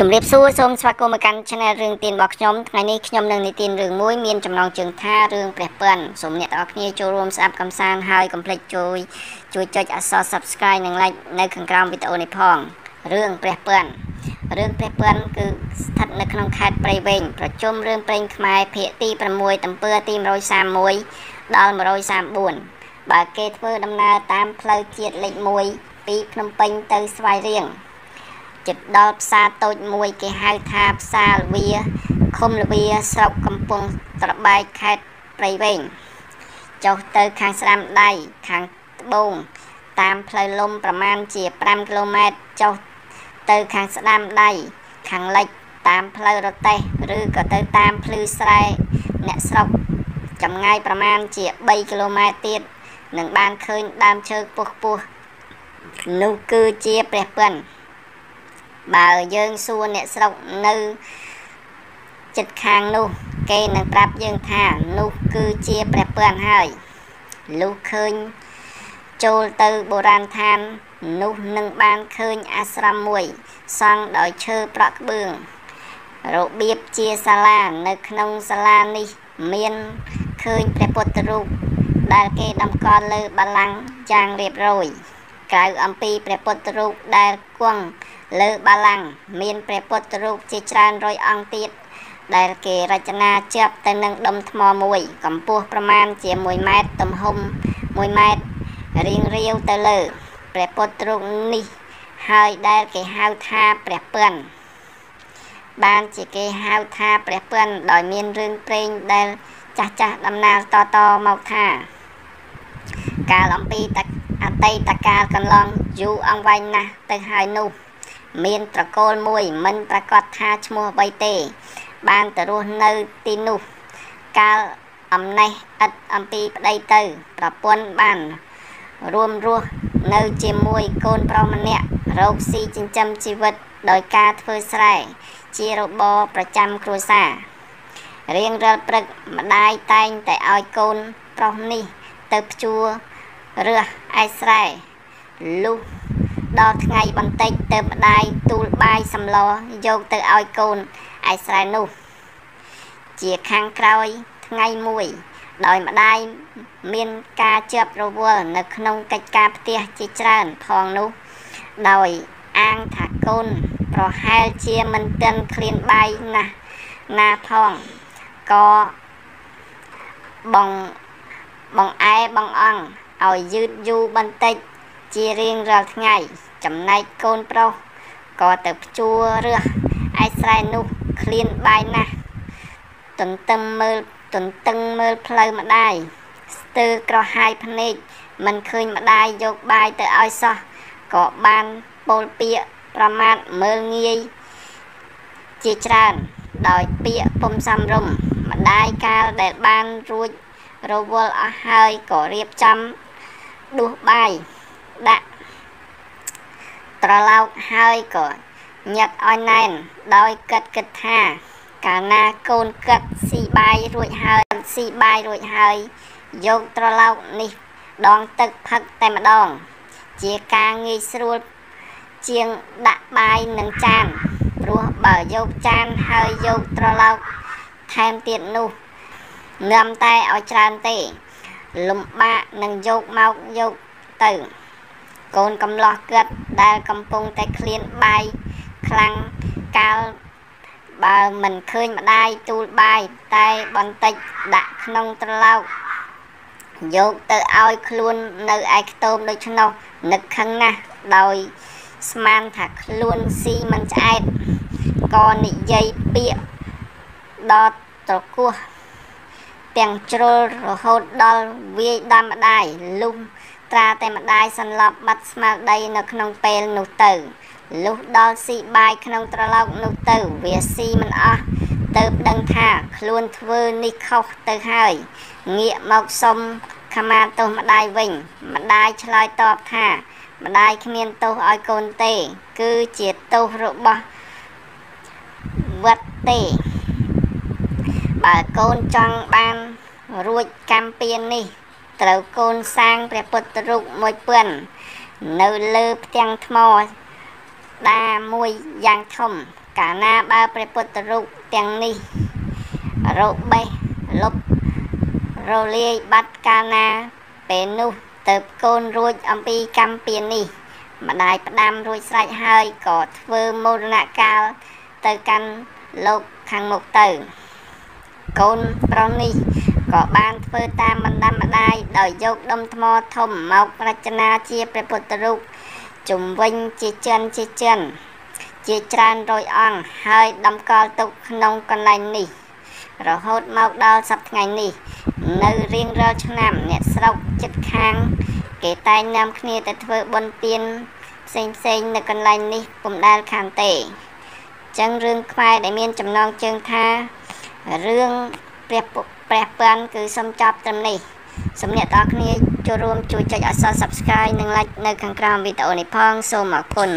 ជំរាបសួរសូមស្វាគមន៍មកកាន់ Channel រឿងទៀនរបស់ខ្ញុំថ្ងៃនេះខ្ញុំនឹងនិទានរឿងមួយមានចំណងជើងថារឿងព្រះពឿនសូមអ្នកទាំងអស់គ្នាចូលរួមស្ដាប់កំសាន្តហើយកុំភ្លេចជួយជួយចុចអក្សរ Subscribe និង Like នៅខាងក្រោមវីដេអូនេះផងរឿងព្រះពឿនរឿងព្រះពឿនគឺស្ថិតនៅក្នុងខេត្តព្រៃវែងប្រជុំរឿងព្រេងខ្មែរភាគទី6តំពើទី131ដល់134បើគេធ្វើដំណើរតាមផ្លូវជាតិលេខ1ពីភ្នំពេញទៅស្វាយរៀង ចិត្តដល់ផ្សារតូចមួយគេហៅថាផ្សារលវាឃុំលវាស្រុកកំពង់ត្របែកខេត្តព្រៃវែងចុះទៅខាងស្ដាំដៃខាងត្បូង តាមផ្លូវលំប្រមាណជា5គីឡូម៉ែត្រចុះទៅខាងស្ដាំដៃខាងលិចតាមផ្លូវរទេះឬក៏ទៅតាមភ្លឺស្រែអ្នកស្រុកចម្ងាយប្រមាណជា3គីឡូម៉ែត្រទៀតនឹងបានឃើញដើមឈើពុះពុះនោះគឺជាព្រះពន្ធ បើយើងសួរអ្នកស្រុកនៅចិត្តខាងនោះ គេនឹងប្រាប់យើងថានោះគឺជាព្រះពន្ធហើយលុះឃើញចូលទៅបុរាណឋាន នោះនឹងបានឃើញអាស្រមមួយ សង់ដោយឈើប្រក់ក្បឿងរបៀបជាសាលានៅក្នុងសាលានេះ មានឃើញព្រះពុទ្ធរូបដែលគេតម្កល់លើបល្ល័ង្កយ៉ាងរៀបរយ ក្រៅអំពីព្រះពុទ្ធរូបដែលគង់លើបាឡាំង មានព្រះពុទ្ធរូបជាច្រើនរយអង្គទៀតដែលគេរចនាជាប់ទៅនឹងដុំថ្មមួយ កម្ពស់ប្រមាណជា1ម៉ែត្រទំហំ1ម៉ែត្ររៀងរាវទៅលើព្រះពុទ្ធរូបនេះហើយដែលគេហៅថាព្រះពន្ធបានជាគេហៅថាព្រះពន្ធដោយមានរឿងព្រេងដែលចាស់ចាស់ដំណាលតតមកថា កាលអំពី អតីតកាលកន្លងយូរអង្វែងណាស់ទៅហើយនោះ មានត្រកូលមួយមិនប្រកាសថាឈ្មោះអ្វីទេ បានទៅរស់នៅទីនោះ កាលអំណេះឥតអំពីប្តីទៅ ប្រពន្ធបាន រួមរស់នៅជាមួយកូនប្រុសម្នាក់រកស៊ីចិញ្ចឹមជីវិតដោយការធ្វើស្រែជារបរប្រចាំគ្រួសាររៀងរាល់ព្រឹកម្ដាយតែងតែឲ្យកូនប្រុសនេះ ទៅភ្ជួរ រើសឯស្រែលុះដល់ថ្ងៃបន្តិចទៅម្ដាយទូលបាយសម្លយកទៅឲ្យកូនឯស្រែនោះ ជាខាងក្រោយថ្ងៃមួយ ដោយម្ដាយមានការជាប់រវល់នៅក្នុងកិច្ចការផ្ទះជាច្រើនផងនោះ ដោយអាងថាកូនប្រហែលជាមិនទាន់ឃ្លានបាយណាស់ណាផងក៏បងបងឯបងអង្គ ឲ្យយឺតយូរបន្តិចជារៀងរាល់ថ្ងៃ ចំណែកកូនប្រុសក៏ទៅភ្ជួររើសឯស្រែនោះឃ្លានបាយណាស់ទន្ទឹមមើលទន្ទឹងមើលផ្លូវម្ដាយស្ទើរក្រហាយភ្នែកមិនឃើញម្ដាយយកបាយទៅឲ្យសោះក៏បានពោលពាក្យប្រមាថមើលងាយជាច្រើនដោយពាក្យពុំសំរុំម្ដាយកាលដែលបានរួចរវល់អស់ហើយក៏រៀបចំ ដួសបាយដាក់ត្រឡោកហើយក៏ញឹកឲ្យណែនដោយគិតគិតថា កាលណាកូនគិតស៊ីបាយរួចហើយស៊ីបាយរួចហើយយកត្រឡោកនេះ ដងទឹកផឹកតែម្ដង ជាការងាយស្រួលជាងដាក់បាយនឹងចានព្រោះបើយកចានហើយយកត្រឡោកថែមទៀតនោះងឹមតែឲ្យច្រើនទេ លំបាកនឹងយកមកយកទៅ កូនកំឡោះគាត់ដែលកំពុងតែឃ្លានបាយខ្លាំងកាលបើមិនឃើញម្ដាយទូលបាយតែបន្តិចដាក់ក្នុងត្រឡោកយកទៅឲ្យខ្លួននៅឯខ្ទមដូច្នោះនឹកខឹងណាស់ដោយស្មានថាខ្លួនស៊ីមិនឆ្អែតក៏និយាយពាក្យដល់ត្រគោះ ទាំងជ្រុលរហូតដល់វាយដំម្ដាយលុះត្រាតែម្ដាយសន្លប់បាត់ស្មារតីនៅក្នុងពេលនោះទៅលុះដល់ស៊ីបាយក្នុងត្រឡោកនោះទៅវាស៊ីមិនអស់ទៅដឹងថាខ្លួនធ្វើនេះខុសទៅហើយងាកមកសុំខមាទោសម្ដាយវិញ ម្ដាយឆ្លើយតបថា ម្ដាយគ្មានទោសឲ្យកូនទេ គឺជាទោសរបស់វត្តទេ បើកូនចង់បានរួចកម្មពៀននេះ ត្រូវកូនសាងព្រះពុទ្ធរូបមួយពឿននៅលើផ្ទាំងថ្មដាមួយយ៉ាងធំ កាលណាបើព្រះពុទ្ធរូបទាំងនេះរបេះលុបរលាយបាត់កាលណា ពេលនោះទៅកូនរួចអំពីកម្មពៀននេះម្ដាយផ្ដាំរួចស្រេចហើយក៏ធ្វើមរណកាលទៅកាន់លោកខាងមុខទៅ កូនប្រុសនេះក៏បានធ្វើតាមបណ្ដាំម្ដាយដោយយកដុំថ្មធំមករចនាជាព្រះពុទ្ធរូបជំវិញជាចិនជាចិនជាច្រើនរយអង្គហើយតម្កល់ទុកក្នុងកន្លែងនេះ រហូតមកដល់សប្តាហ៍ថ្ងៃនេះ នៅរៀងរាល់ឆ្នាំអ្នកស្រុកចិត្តខាង គេតែងនាំគ្នាទៅធ្វើបុណ្យទានផ្សេងផ្សេងនៅកន្លែងនេះពុំដែលខានទេចឹងរឿងខ្មែរដែលមានចំណងជើងថា រឿងព្រះព្រះពឿនគឺសូមចប់ត្រឹមនេះសូមអ្នកទាំងគ្នាចូលរួមជួយចុចអក្សរ Subscribe និង Like នៅខាងក្រោមវីដេអូនេះផងសូមអរគុណ